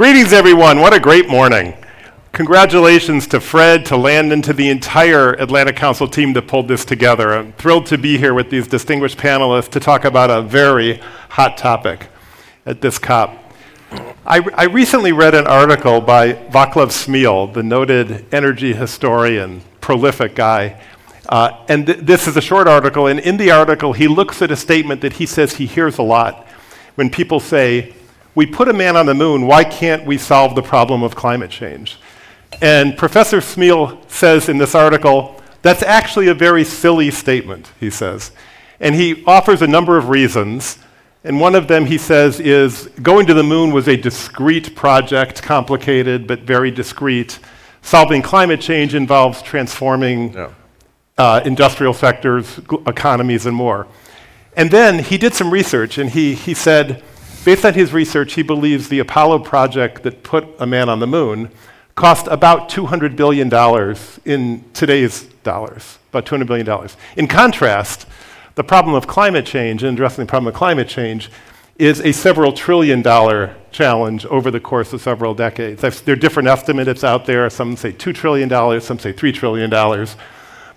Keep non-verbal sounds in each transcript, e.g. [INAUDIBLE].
Greetings, everyone. What a great morning. Congratulations to Fred, to Landon, to the entire Atlantic Council team that pulled this together. I'm thrilled to be here with these distinguished panelists to talk about a very hot topic at this COP. I, I recently read an article by Vaclav Smil, the noted energy historian, prolific guy. Uh, and th this is a short article, and in the article, he looks at a statement that he says he hears a lot when people say, We put a man on the moon, why can't we solve the problem of climate change? And Professor Smil says in this article, That's actually a very silly statement, he says. And he offers a number of reasons. And one of them, he says, is going to the moon was a discrete project, complicated but very discrete. Solving climate change involves transforming yeah. uh, industrial sectors, economies, and more. And then he did some research, and he, he said, based on his research, he believes the Apollo project that put a man on the moon cost about $200 billion in today's dollars, about $200 billion. In contrast, the problem of climate change and addressing the problem of climate change is a several trillion dollar challenge over the course of several decades. there are different estimates out there. Some say $2 trillion, some say $3 trillion.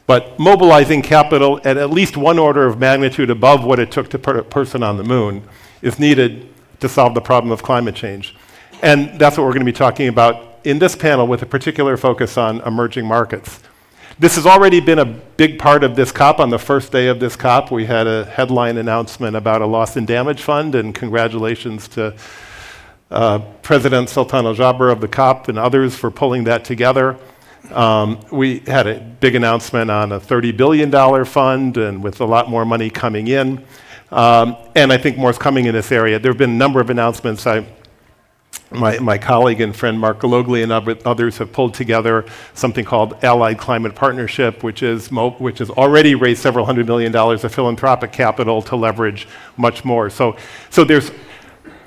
But mobilizing capital at at least one order of magnitude above what it took to put a person on the moon is needed to solve the problem of climate change. And that's what we're going to be talking about in this panel with a particular focus on emerging markets. This has already been a big part of this COP. On the first day of this COP, we had a headline announcement about a loss and damage fund, and congratulations to uh, President Sultan Al Jaber of the COP and others for pulling that together. Um, we had a big announcement on a $30 billion fund, and with a lot more money coming in. Um, and I think more is coming in this area. There have been a number of announcements. I my, my colleague and friend Mark Gallogly and others have pulled together something called Allied Climate Partnership, which, is which has already raised several hundred million dollars of philanthropic capital to leverage much more. So, so there's,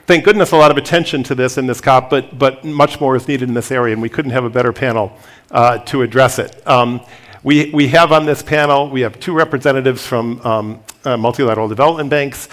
thank goodness, a lot of attention to this in this COP, but, but much more is needed in this area, and we couldn't have a better panel uh, to address it. Um, we, we have on this panel, we have two representatives from um, uh, multilateral development banks.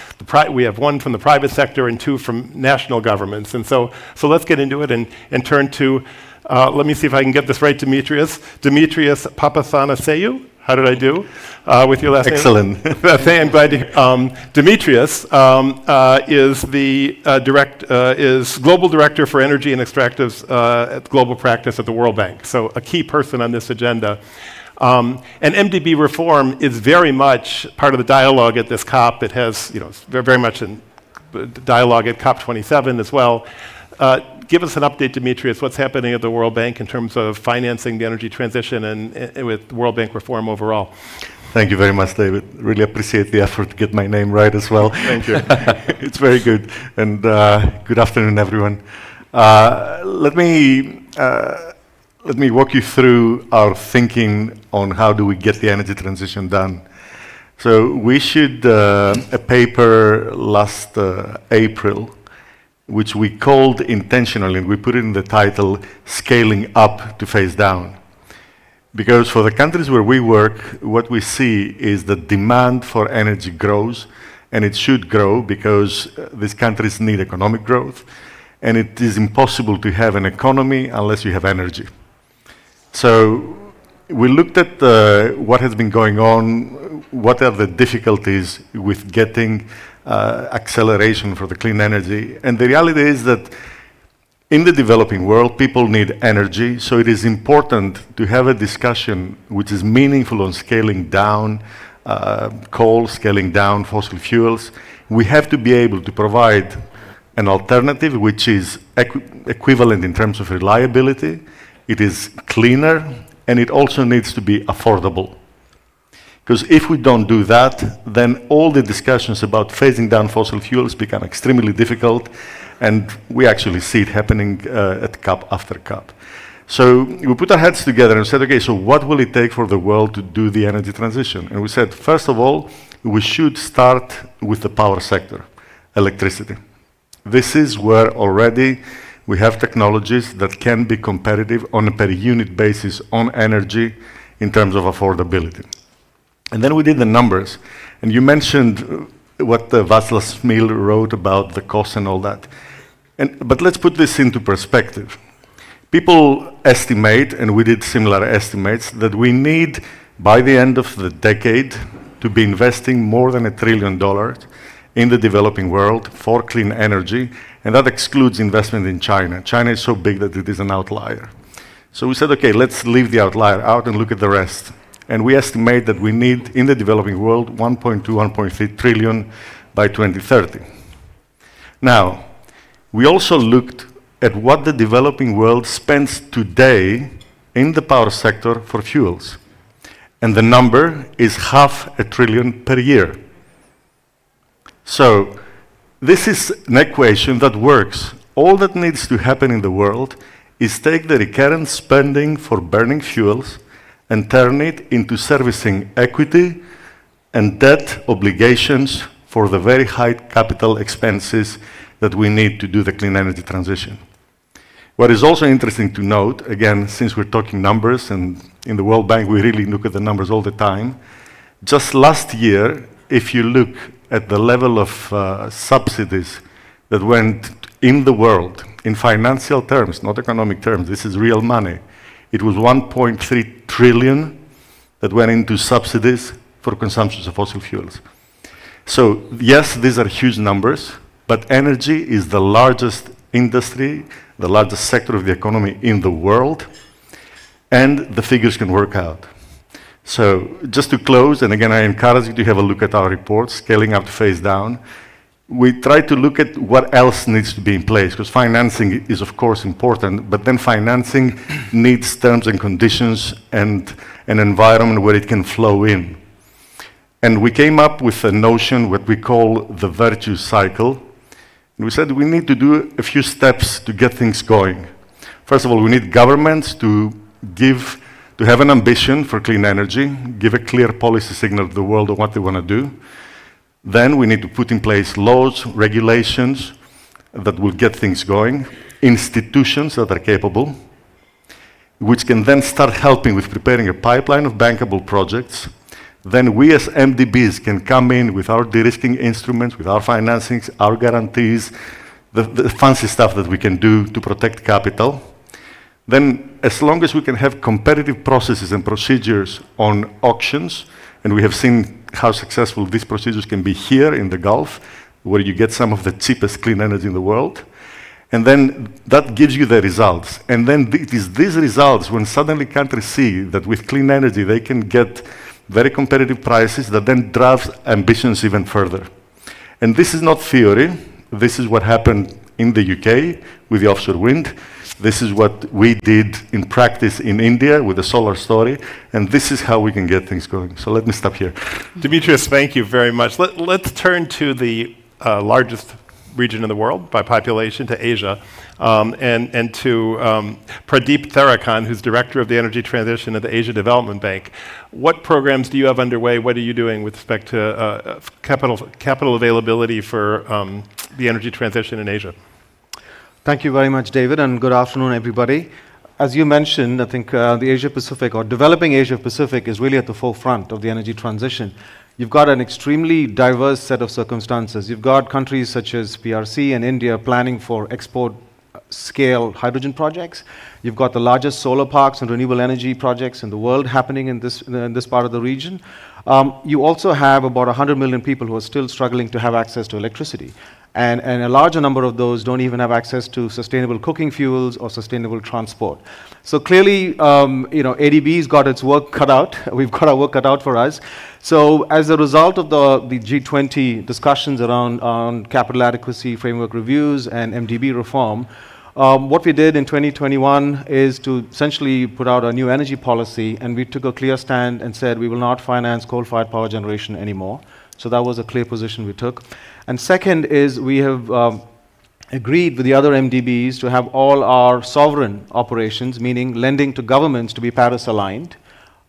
we have one from the private sector and two from national governments. And so, so let's get into it and, and turn to, uh, let me see if I can get this right, Demetrios. Demetrios Papathanasiou. How did I do uh, with your last Excellent. name? Excellent. [LAUGHS] I'm glad to hear. um, Demetrios um, uh, is the uh, direct, uh, is global director for energy and extractives uh, at global practice at the World Bank. So a key person on this agenda. Um, and MDB reform is very much part of the dialogue at this COP. It has, you know, very much in dialogue at COP27 as well. Uh, give us an update, Demetrios, what's happening at the World Bank in terms of financing the energy transition and, and with World Bank reform overall. Thank you very much, David. Really appreciate the effort to get my name right as well. Thank you. [LAUGHS] it's very good. And uh, good afternoon, everyone. Uh, let me uh, let me walk you through our thinking on how do we get the energy transition done. So we issued uh, a paper last uh, April, which we called intentionally, and we put it in the title, Scaling Up to Phase Down. Because for the countries where we work, what we see is that demand for energy grows, and it should grow because uh, these countries need economic growth, and it is impossible to have an economy unless you have energy. So we looked at uh, what has been going on, what are the difficulties with getting uh, acceleration for the clean energy. And the reality is that in the developing world, people need energy, so it is important to have a discussion which is meaningful on scaling down uh, coal, scaling down fossil fuels. We have to be able to provide an alternative which is equi equivalent in terms of reliability, it is cleaner, and it also needs to be affordable. Because if we don't do that, then all the discussions about phasing down fossil fuels become extremely difficult, and we actually see it happening uh, at COP after COP. So we put our heads together and said, okay, so what will it take for the world to do the energy transition? And we said, first of all, we should start with the power sector, electricity. This is where already we have technologies that can be competitive on a per unit basis on energy in terms of affordability. And then we did the numbers. And you mentioned what uh, Vaclav Smil wrote about the cost and all that. And, but let's put this into perspective. People estimate, and we did similar estimates, that we need, by the end of the decade, to be investing more than a trillion dollars in the developing world for clean energy, and that excludes investment in China. China is so big that it is an outlier. So we said, okay, let's leave the outlier out and look at the rest. And we estimate that we need, in the developing world, 1.2, 1.3 trillion by 2030. Now, we also looked at what the developing world spends today in the power sector for fuels. And the number is half a trillion per year. So, this is an equation that works. All that needs to happen in the world is take the recurrent spending for burning fuels and turn it into servicing equity and debt obligations for the very high capital expenses that we need to do the clean energy transition. What is also interesting to note, again, since we're talking numbers, and in the World Bank we really look at the numbers all the time, just last year, if you look at the level of uh, subsidies that went in the world, in financial terms, not economic terms, this is real money, it was 1.3 trillion that went into subsidies for consumption of fossil fuels. So yes, these are huge numbers, but energy is the largest industry, the largest sector of the economy in the world, and the figures can work out. So just to close, and again, I encourage you to have a look at our report, scaling up to phase down. We try to look at what else needs to be in place, because financing is, of course, important, but then financing needs terms and conditions and an environment where it can flow in. And we came up with a notion, what we call the virtue cycle. And we said we need to do a few steps to get things going. First of all, we need governments to give, to have an ambition for clean energy, give a clear policy signal to the world of what they want to do. Then we need to put in place laws, regulations that will get things going, institutions that are capable, which can then start helping with preparing a pipeline of bankable projects then we as MDBs can come in with our de-risking instruments, with our financings, our guarantees, the, the, fancy stuff that we can do to protect capital. Then as long as we can have competitive processes and procedures on auctions, and we have seen how successful these procedures can be here in the Gulf, where you get some of the cheapest clean energy in the world, and then that gives you the results. And then it is these results when suddenly countries see that with clean energy they can get very competitive prices that then drives ambitions even further. And this is not theory. This is what happened in the UK with the offshore wind. This is what we did in practice in India with the solar story, and this is how we can get things going. So let me stop here. Demetrios, thank you very much. Let, us turn to the uh, largest region in the world by population, to Asia, um, and, and to um, Pradeep Tharakan, who's Director of the Energy Transition at the Asia Development Bank. What programs do you have underway? What are you doing with respect to uh, capital, capital availability for um, the energy transition in Asia? Thank you very much, David, and good afternoon, everybody. As you mentioned, I think uh, the Asia Pacific or developing Asia Pacific is really at the forefront of the energy transition. You've got an extremely diverse set of circumstances. You've got countries such as PRC and India planning for export scale hydrogen projects. You've got the largest solar parks and renewable energy projects in the world happening in this, in this part of the region. Um, you also have about 100 million people who are still struggling to have access to electricity. And, and a larger number of those don't even have access to sustainable cooking fuels or sustainable transport. So clearly, um, you know, ADB's got its work cut out. [LAUGHS] We've got our work cut out for us. So as a result of the, the G20 discussions around capital adequacy framework reviews and MDB reform, um, what we did in 2021 is to essentially put out a new energy policy, and we took a clear stand and said we will not finance coal-fired power generation anymore. So that was a clear position we took. And second is we have um, agreed with the other MDBs to have all our sovereign operations, meaning lending to governments, to be Paris aligned.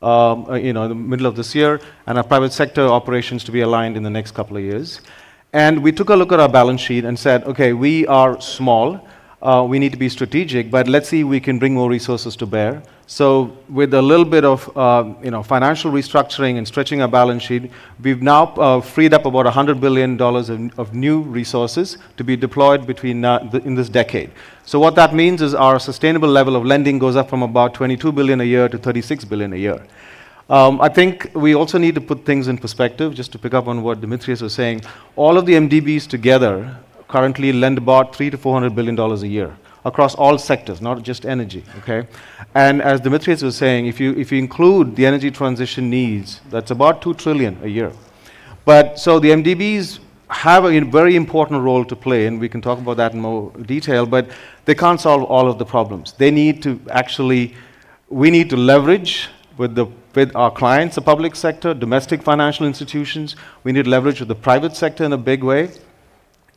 Um, uh, you know, in the middle of this year, and our private sector operations to be aligned in the next couple of years. And we took a look at our balance sheet and said, okay, we are small. Uh, we need to be strategic, but let's see if we can bring more resources to bear. So with a little bit of uh, you know, financial restructuring and stretching our balance sheet, we've now uh, freed up about $100 billion of, of, new resources to be deployed between uh, the, in this decade. So what that means is our sustainable level of lending goes up from about 22 billion a year to 36 billion a year. Um, I think we also need to put things in perspective, just to pick up on what Demetrios was saying. All of the MDBs together currently lend about three to 400 billion dollars a year across all sectors, not just energy. Okay, and as Demetrios was saying, if you if you include the energy transition needs, that's about two trillion a year. But so the MDBs have a very important role to play, and we can talk about that in more detail. But they can't solve all of the problems. They need to actually, we need to leverage with the with our clients, the public sector, domestic financial institutions. We need leverage with the private sector in a big way.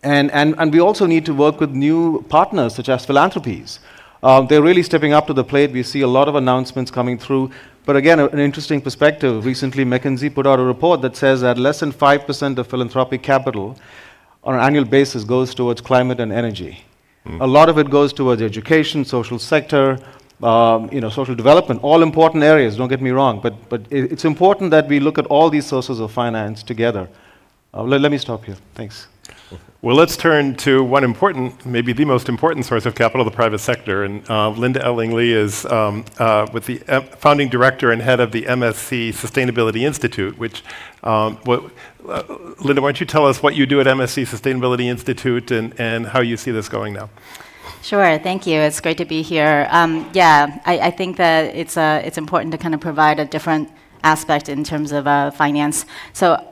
And, and, and we also need to work with new partners such as philanthropies. Um, they're really stepping up to the plate. We see a lot of announcements coming through. But again, an interesting perspective. Recently, McKinsey put out a report that says that less than 5% of philanthropic capital on an annual basis goes towards climate and energy. Mm. A lot of it goes towards education, social sector, um, you know, social development, all important areas, don't get me wrong. But, but it's important that we look at all these sources of finance together. Uh, let, let me stop here. Thanks. Well, let's turn to one important, maybe the most important source of capital, the private sector. And uh, Linda-Eling Lee is um, uh, with the uh, founding director and head of the MSCI Sustainability Institute, which, um, what, uh, Linda, why don't you tell us what you do at MSCI Sustainability Institute and, and how you see this going now? Sure, thank you. It's great to be here. Um, yeah, I, I, think that it's, uh, it's important to kind of provide a different aspect in terms of uh, finance. So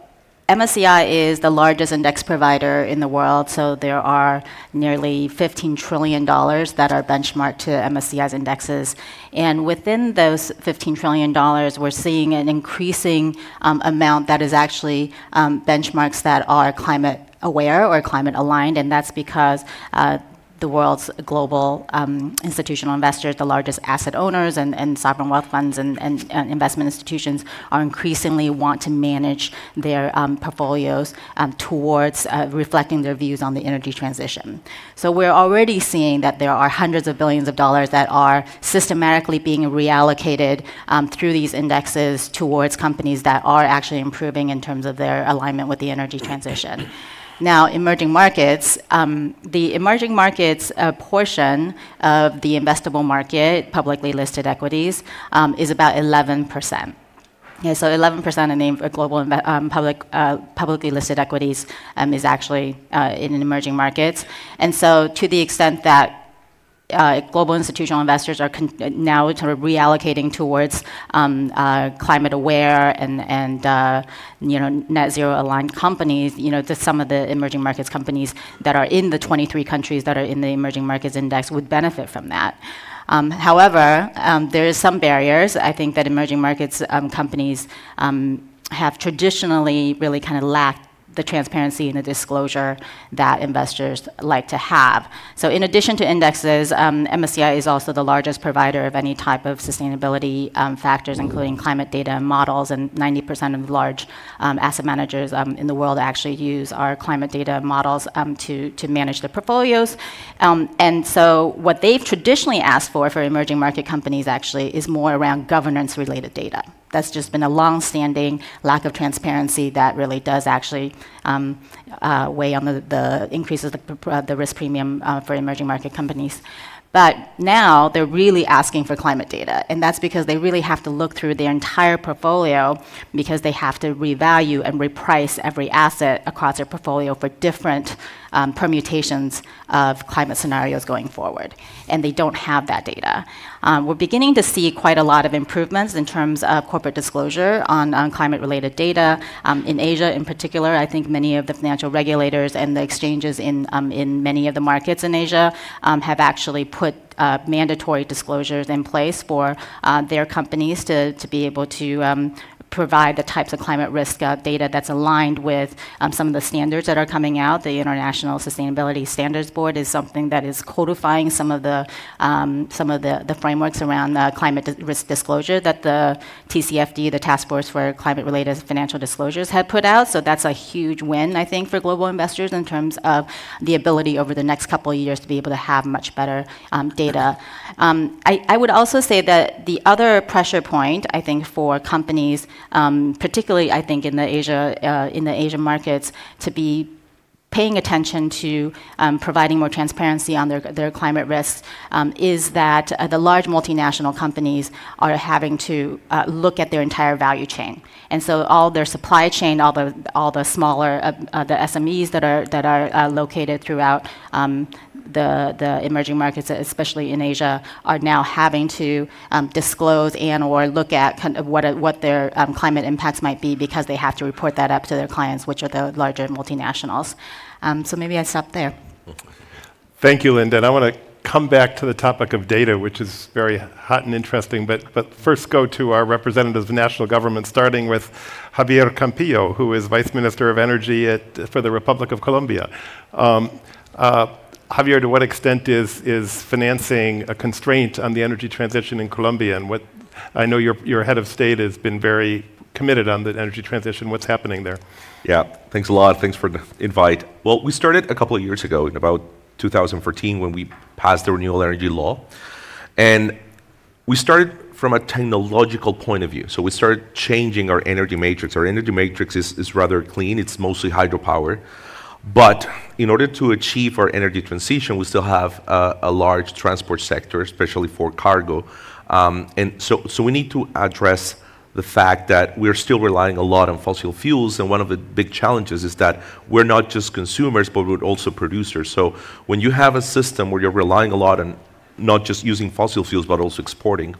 MSCI is the largest index provider in the world, so there are nearly $15 trillion that are benchmarked to MSCI's indexes. And within those $15 trillion, we're seeing an increasing um, amount that is actually um, benchmarks that are climate aware or climate aligned, and that's because uh, the world's global um, institutional investors, the largest asset owners and, and sovereign wealth funds and, and, and, investment institutions are increasingly want to manage their um, portfolios um, towards uh, reflecting their views on the energy transition. So we're already seeing that there are hundreds of billions of dollars that are systematically being reallocated um, through these indexes towards companies that are actually improving in terms of their alignment with the energy transition. Now, emerging markets, um, the emerging markets uh, portion of the investable market, publicly listed equities, um, is about 11%. Yeah, so 11% of the global um, public, uh, publicly listed equities um, is actually uh, in emerging markets. And so, to the extent that uh, global institutional investors are now sort of reallocating towards um, uh, climate aware and, and uh, you know, net zero aligned companies, you know, to some of the emerging markets companies that are in the 23 countries that are in the emerging markets index would benefit from that. Um, however, um, there is some barriers. I think that emerging markets um, companies um, have traditionally really kind of lacked the transparency and the disclosure that investors like to have. So in addition to indexes, um, MSCI is also the largest provider of any type of sustainability um, factors, including climate data and models, and 90% of large um, asset managers um, in the world actually use our climate data models um, to, to manage their portfolios. Um, and so what they've traditionally asked for for emerging market companies actually is more around governance-related data that's just been a long-standing lack of transparency that really does actually um, uh, weigh on the, the increases the, uh, the risk premium uh, for emerging market companies. But now they're really asking for climate data, and that's because they really have to look through their entire portfolio because they have to revalue and reprice every asset across their portfolio for different um, permutations of climate scenarios going forward. And they don't have that data. Um, we're beginning to see quite a lot of improvements in terms of corporate disclosure on, on climate related data. Um, in Asia, in particular, I think many of the financial regulators and the exchanges in, um, in many of the markets in Asia um, have actually put uh, mandatory disclosures in place for uh, their companies to, to be able to um, provide the types of climate risk uh, data that's aligned with um, some of the standards that are coming out. The International Sustainability Standards Board is something that is codifying some of the um, some of the, the frameworks around uh, climate di risk disclosure that the TCFD, the Task Force for Climate-Related Financial Disclosures, had put out. So that's a huge win, I think, for global investors in terms of the ability over the next couple of years to be able to have much better um, data. Um, I, I, would also say that the other pressure point, I think, for companies, um, particularly I think in the Asia uh, in the Asian markets, to be paying attention to um, providing more transparency on their, their climate risks um, is that uh, the large multinational companies are having to uh, look at their entire value chain. And so all their supply chain, all the, all the smaller, uh, uh the SMEs that are, that are uh, located throughout um, the, the emerging markets, especially in Asia, are now having to um, disclose and or look at kind of what, what their um, climate impacts might be because they have to report that up to their clients, which are the larger multinationals. Um, so maybe I stop there. Thank you, Linda. And I want to come back to the topic of data, which is very hot and interesting, but, but first go to our representatives of national government, starting with Javier Campillo, who is Vice Minister of Energy at, for the Republic of Colombia. Um, uh, Javier, to what extent is, is financing a constraint on the energy transition in Colombia? And what I know your, your head of state has been very committed on the energy transition. What's happening there? Yeah, thanks a lot. Thanks for the invite. Well, we started a couple of years ago, in about 2014, when we passed the renewable energy law. And we started from a technological point of view. So we started changing our energy matrix. Our energy matrix is, is rather clean, it's mostly hydropower. But in order to achieve our energy transition, we still have a, a large transport sector, especially for cargo. Um, and so, so we need to address the fact that we're still relying a lot on fossil fuels, and one of the big challenges is that we're not just consumers, but we're also producers. So when you have a system where you're relying a lot on not just using fossil fuels, but also exporting,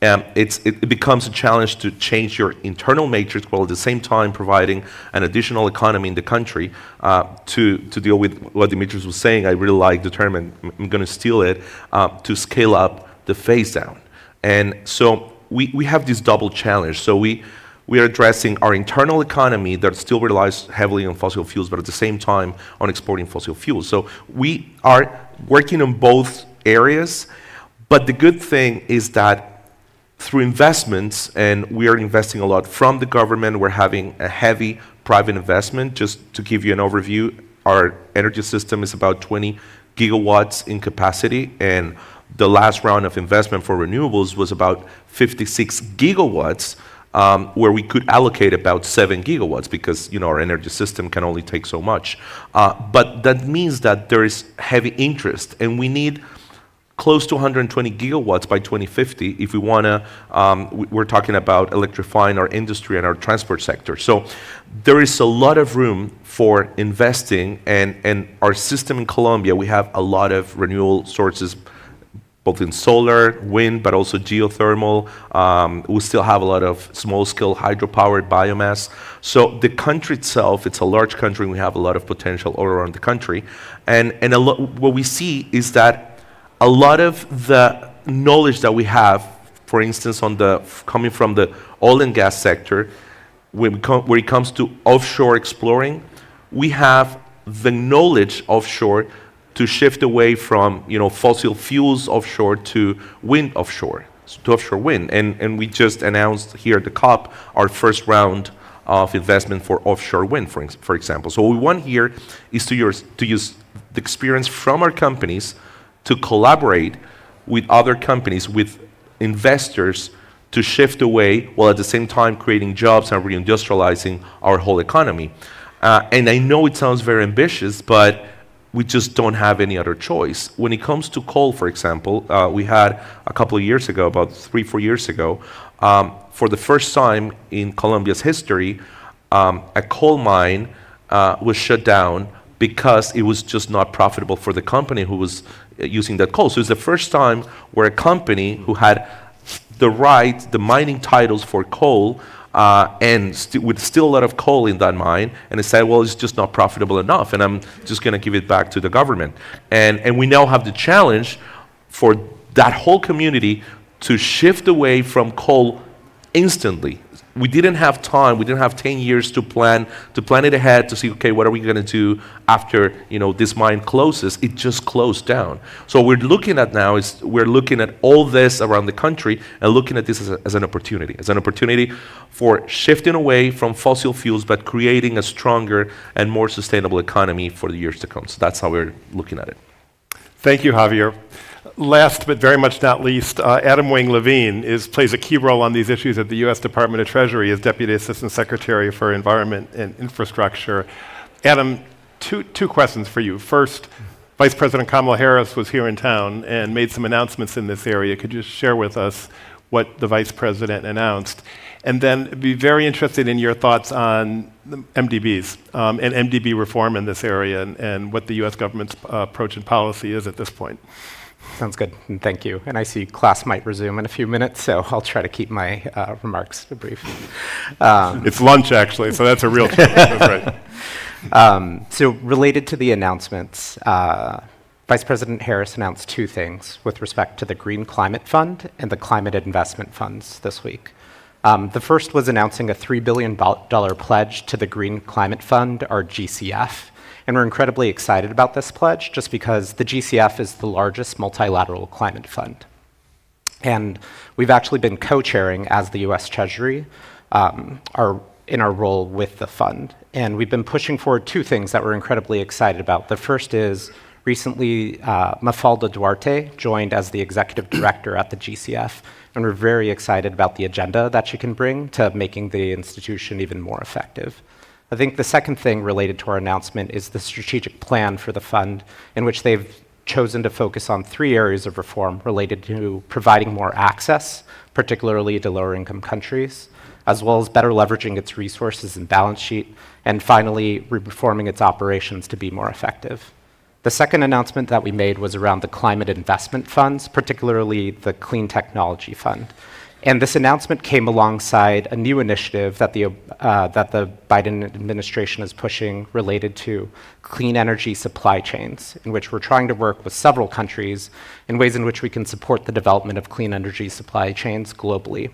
um, it, becomes a challenge to change your internal matrix while at the same time providing an additional economy in the country uh, to, to deal with what Dimitris was saying. I really like the term, and I'm going to steal it, uh, to scale up the phase down. And so we, we have this double challenge. So we, we are addressing our internal economy that still relies heavily on fossil fuels, but at the same time on exporting fossil fuels. So we are working on both areas, but the good thing is that through investments, and we are investing a lot from the government. We're having a heavy private investment. Just to give you an overview, our energy system is about 20 gigawatts in capacity, and the last round of investment for renewables was about 56 gigawatts, um, where we could allocate about 7 gigawatts because you know, our energy system can only take so much. Uh, but that means that there is heavy interest, and we need close to 120 gigawatts by 2050 if we want to, um, we're talking about electrifying our industry and our transport sector. So there is a lot of room for investing, and, and our system in Colombia, we have a lot of renewable sources both in solar, wind, but also geothermal. Um, we still have a lot of small-scale hydropower biomass. So the country itself, it's a large country, and we have a lot of potential all around the country. And, and what we see is that a lot of the knowledge that we have, for instance, on the coming from the oil and gas sector, when, when it comes to offshore exploring, we have the knowledge offshore to shift away from you know fossil fuels offshore to wind offshore, to offshore wind. And, and we just announced here at the COP our first round of investment for offshore wind, for, for example. So what we want here is to use, to use the experience from our companies to collaborate with other companies, with investors to shift away while at the same time creating jobs and reindustrializing our whole economy. Uh, and I know it sounds very ambitious, but we just don't have any other choice. When it comes to coal, for example, uh, we had a couple of years ago, about three, four years ago, um, for the first time in Colombia's history, um, a coal mine uh, was shut down because it was just not profitable for the company who was using that coal. So it's the first time where a company who had the right, the mining titles for coal, uh, and st with still a lot of coal in that mine, and they said, well, it's just not profitable enough, and I'm just going to give it back to the government. And, and we now have the challenge for that whole community to shift away from coal instantly. We didn't have time. We didn't have 10 years to plan to plan it ahead to see, okay, what are we going to do after you know this mine closes? It just closed down. So we're looking at now is we're looking at all this around the country and looking at this as, a, as an opportunity, as an opportunity for shifting away from fossil fuels, but creating a stronger and more sustainable economy for the years to come. So that's how we're looking at it. Thank you, Javier. Last but very much not least, uh, Adam Wang-Levine is, plays a key role on these issues at the U.S. Department of Treasury as Deputy Assistant Secretary for Environment and Infrastructure. Adam, two, two questions for you. First, Vice President Kamala Harris was here in town and made some announcements in this area. Could you share with us what the Vice President announced? And then be very interested in your thoughts on MDBs um, and MDB reform in this area and, and what the U.S. government's uh, approach and policy is at this point. Sounds good, and thank you. And I see class might resume in a few minutes, so I'll try to keep my uh, remarks brief. Um, it's lunch, actually, so that's a real. that's right. [LAUGHS] Um, so, related to the announcements, uh, Vice President Harris announced two things with respect to the Green Climate Fund and the Climate Investment Funds this week. Um, the first was announcing a $3 billion pledge to the Green Climate Fund, or GCF. And we're incredibly excited about this pledge just because the GCF is the largest multilateral climate fund. And we've actually been co chairing as the US Treasury um, our, in our role with the fund. And we've been pushing forward two things that we're incredibly excited about. The first is recently uh, Mafalda Duarte joined as the executive [COUGHS] director at the GCF. And we're very excited about the agenda that she can bring to making the institution even more effective. I think the second thing related to our announcement is the strategic plan for the fund, in which they've chosen to focus on three areas of reform related to providing more access, particularly to lower income countries, as well as better leveraging its resources and balance sheet, and finally, reforming its operations to be more effective. The second announcement that we made was around the climate investment funds, particularly the Clean Technology Fund. And this announcement came alongside a new initiative that the, uh, that the Biden administration is pushing related to clean energy supply chains, in which we're trying to work with several countries in ways in which we can support the development of clean energy supply chains globally.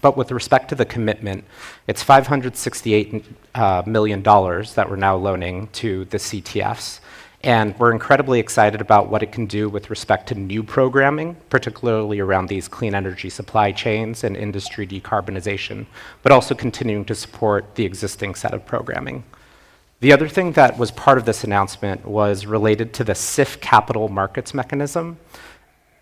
But with respect to the commitment, it's $568 uh, million that we're now loaning to the CTFs. And we're incredibly excited about what it can do with respect to new programming, particularly around these clean energy supply chains and industry decarbonization, but also continuing to support the existing set of programming. The other thing that was part of this announcement was related to the CIF capital markets mechanism.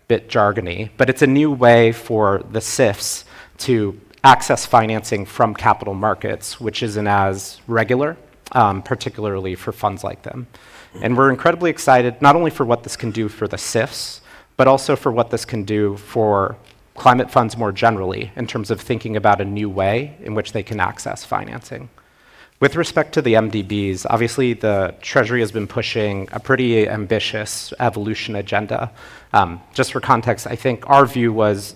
Bit jargony, but it's a new way for the CIFs to access financing from capital markets, which isn't as regular, um, particularly for funds like them. And we're incredibly excited not only for what this can do for the CIFs, but also for what this can do for climate funds more generally in terms of thinking about a new way in which they can access financing. With respect to the MDBs, obviously the Treasury has been pushing a pretty ambitious evolution agenda. Um, just for context, I think our view was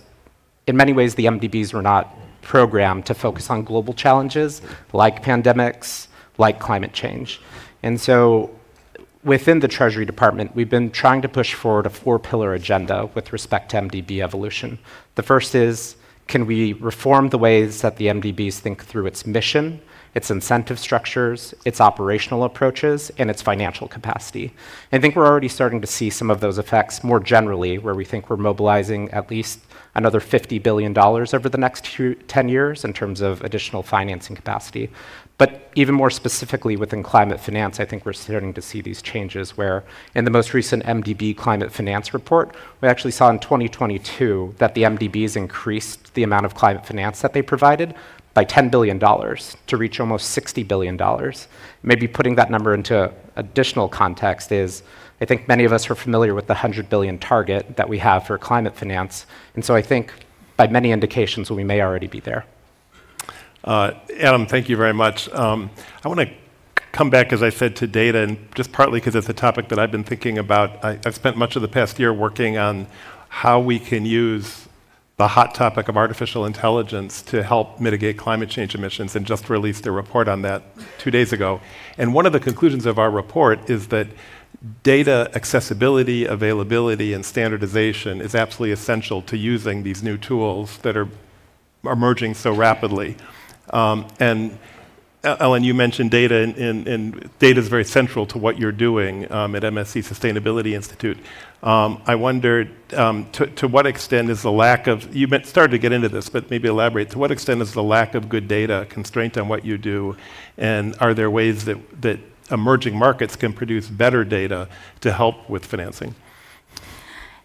in many ways the MDBs were not programmed to focus on global challenges like pandemics, like climate change. And so within the Treasury Department, we've been trying to push forward a four pillar agenda with respect to MDB evolution. The first is can we reform the ways that the MDBs think through its mission, its incentive structures, its operational approaches, and its financial capacity? I think we're already starting to see some of those effects more generally, where we think we're mobilizing at least another $50 billion over the next 10 years in terms of additional financing capacity. But even more specifically within climate finance, I think we're starting to see these changes where in the most recent MDB climate finance report, we actually saw in 2022 that the MDBs increased the amount of climate finance that they provided by $10 billion to reach almost $60 billion. Maybe putting that number into additional context is I think many of us are familiar with the 100 billion target that we have for climate finance. And so I think by many indications, we may already be there. Uh, Adam, thank you very much. Um, I want to come back, as I said, to data, and just partly because it's a topic that I've been thinking about. I, have spent much of the past year working on how we can use the hot topic of artificial intelligence to help mitigate climate change emissions, and just released a report on that two days ago. And one of the conclusions of our report is that data accessibility, availability, and standardization is absolutely essential to using these new tools that are emerging so rapidly. Um, and Ellen, you mentioned data, and, and, data is very central to what you're doing um, at MSCI Sustainability Institute. Um, I wondered um, to, to, what extent is the lack of, you started to get into this, but maybe elaborate, to what extent is the lack of good data a constraint on what you do? And are there ways that, that emerging markets can produce better data to help with financing?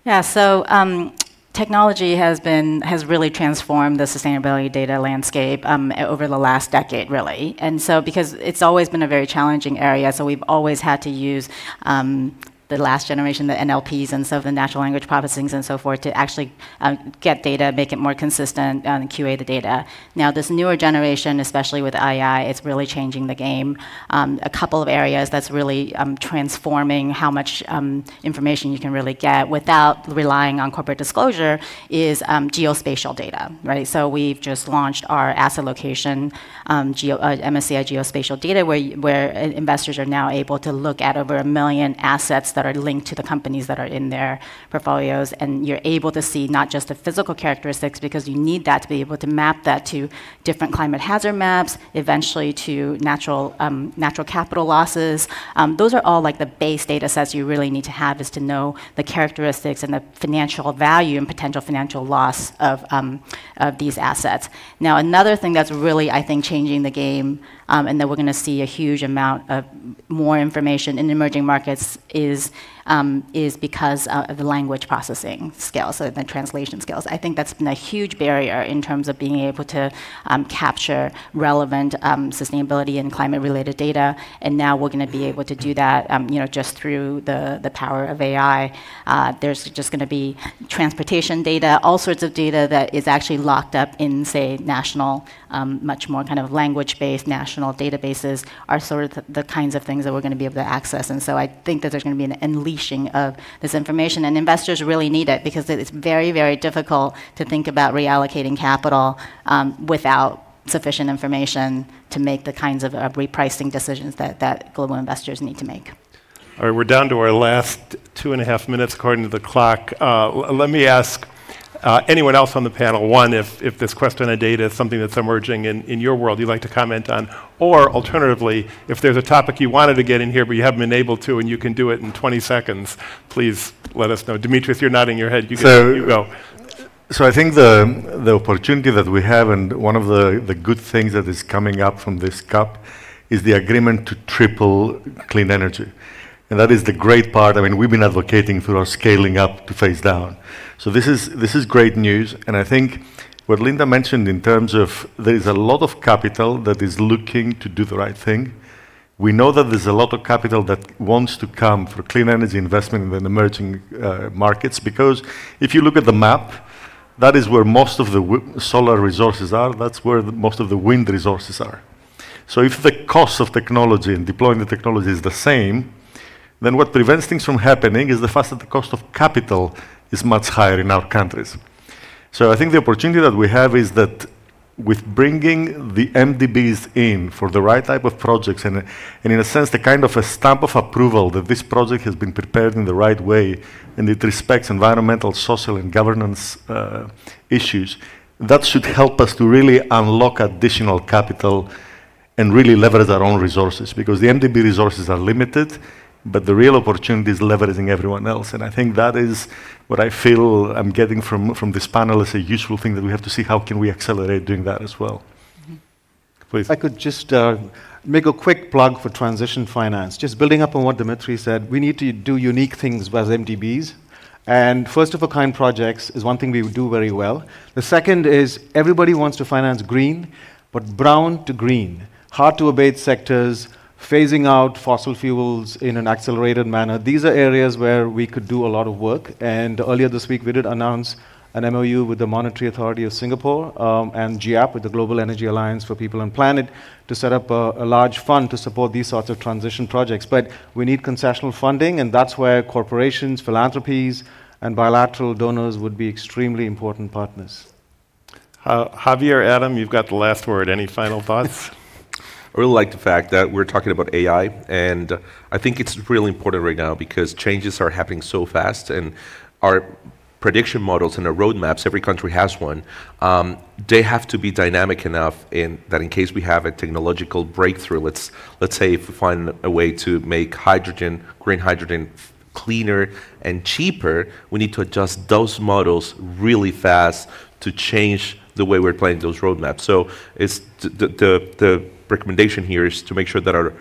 Yeah, so um, technology has been has really transformed the sustainability data landscape um, over the last decade, really. And so, because it's always been a very challenging area, so we've always had to use um, the last generation, the NLPs and so the natural language processings and so forth to actually uh, get data, make it more consistent, and QA the data. Now, this newer generation, especially with AI, it's really changing the game. Um, a couple of areas that's really um, transforming how much um, information you can really get without relying on corporate disclosure is um, geospatial data, right? So we've just launched our asset location um, geo, uh, MSCI geospatial data where, where investors are now able to look at over a million assets that that are linked to the companies that are in their portfolios. And you're able to see not just the physical characteristics, because you need that to be able to map that to different climate hazard maps, eventually to natural, um, natural capital losses. Um, those are all like the base data sets you really need to have is to know the characteristics and the financial value and potential financial loss of, um, of these assets. Now, another thing that's really, I think, changing the game um, and that we're going to see a huge amount of more information in emerging markets is um, is because of the language processing skills, so the translation skills. I think that's been a huge barrier in terms of being able to um, capture relevant um, sustainability and climate-related data. And now we're going to be able to do that, um, you know, just through the the power of AI. Uh, there's just going to be transportation data, all sorts of data that is actually locked up in, say, national, um, much more kind of language-based national databases are sort of the, the kinds of things that we're going to be able to access. And so I think that there's going to be an unleashing of this information, and investors really need it because it's very, very difficult to think about reallocating capital um, without sufficient information to make the kinds of uh, repricing decisions that, that global investors need to make. All right, we're down to our last two and a half minutes according to the clock. Uh, let me ask uh, anyone else on the panel, one, if, if this question on data is something that's emerging in, in your world you'd like to comment on, or alternatively, if there's a topic you wanted to get in here but you haven't been able to and you can do it in 20 seconds, please let us know. Demetrios, you're nodding your head. You, so, you go. So I think the, the opportunity that we have and one of the, the good things that is coming up from this COP is the agreement to triple clean energy. And that is the great part. I mean, we've been advocating through our scaling up to phase down. So this is, this is great news. And I think what Linda mentioned in terms of there is a lot of capital that is looking to do the right thing. We know that there's a lot of capital that wants to come for clean energy investment in the emerging uh, markets because if you look at the map, that is where most of the solar resources are, that's where the, most of the wind resources are. So if the cost of technology and deploying the technology is the same, then what prevents things from happening is the fact that the cost of capital is much higher in our countries. So I think the opportunity that we have is that with bringing the MDBs in for the right type of projects and, and in a sense the kind of a stamp of approval that this project has been prepared in the right way and it respects environmental, social and governance uh, issues, that should help us to really unlock additional capital and really leverage our own resources because the MDB resources are limited but the real opportunity is leveraging everyone else. And I think that is what I feel I'm getting from, from this panel as a useful thing that we have to see how can we accelerate doing that as well. Mm-hmm. Please. I could just uh, make a quick plug for transition finance. Just building up on what Dimitri said, we need to do unique things as MDBs. And first of a kind projects is one thing we do very well. The second is everybody wants to finance green, but brown to green, hard to abate sectors, phasing out fossil fuels in an accelerated manner. These are areas where we could do a lot of work. And earlier this week, we did announce an MOU with the Monetary Authority of Singapore um, and GEAPP with the Global Energy Alliance for People and Planet to set up a, a, large fund to support these sorts of transition projects. But we need concessional funding, and that's where corporations, philanthropies, and bilateral donors would be extremely important partners. Uh, Javier, Adam, you've got the last word. Any final thoughts? [LAUGHS] I really like the fact that we're talking about AI, and I think it's really important right now because changes are happening so fast, and our prediction models and our roadmaps, every country has one, um, they have to be dynamic enough in that in case we have a technological breakthrough, let's, let's say if we find a way to make hydrogen, green hydrogen cleaner and cheaper, we need to adjust those models really fast to change the way we're playing those roadmaps. So it's the, the, the recommendation here is to make sure that our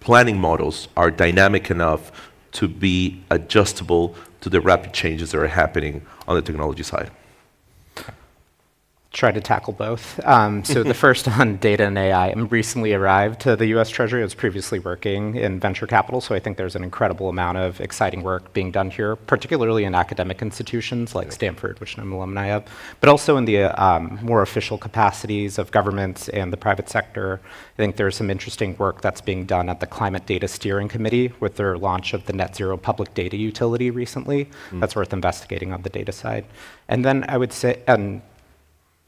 planning models are dynamic enough to be adjustable to the rapid changes that are happening on the technology side? Try to tackle both. Um, so the [LAUGHS] first on data and AI. I'm recently arrived to the U.S. Treasury. I was previously working in venture capital, so I think there's an incredible amount of exciting work being done here, particularly in academic institutions like Stanford, which I'm alumni of, but also in the um, more official capacities of governments and the private sector. I think there's some interesting work that's being done at the Climate Data Steering Committee with their launch of the Net Zero Public Data Utility recently. Mm. That's worth investigating on the data side. And then I would say, and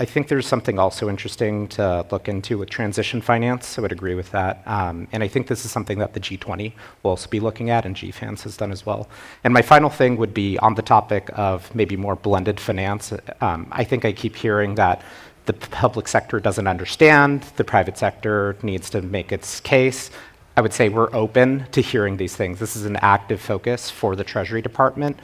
I think there's something also interesting to look into with transition finance. I would agree with that. Um, and I think this is something that the G20 will also be looking at, and GFANZ has done as well. And my final thing would be on the topic of maybe more blended finance. Um, I think I keep hearing that the public sector doesn't understand, the private sector needs to make its case. I would say we're open to hearing these things. This is an active focus for the Treasury Department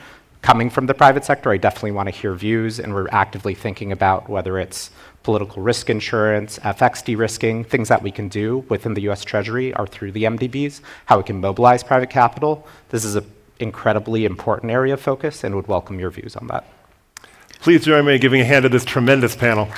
coming from the private sector, I definitely want to hear views, and we're actively thinking about whether it's political risk insurance, FX de-risking, things that we can do within the US Treasury or through the MDBs, how we can mobilize private capital. This is an incredibly important area of focus and would welcome your views on that. Please join me in giving a hand to this tremendous panel.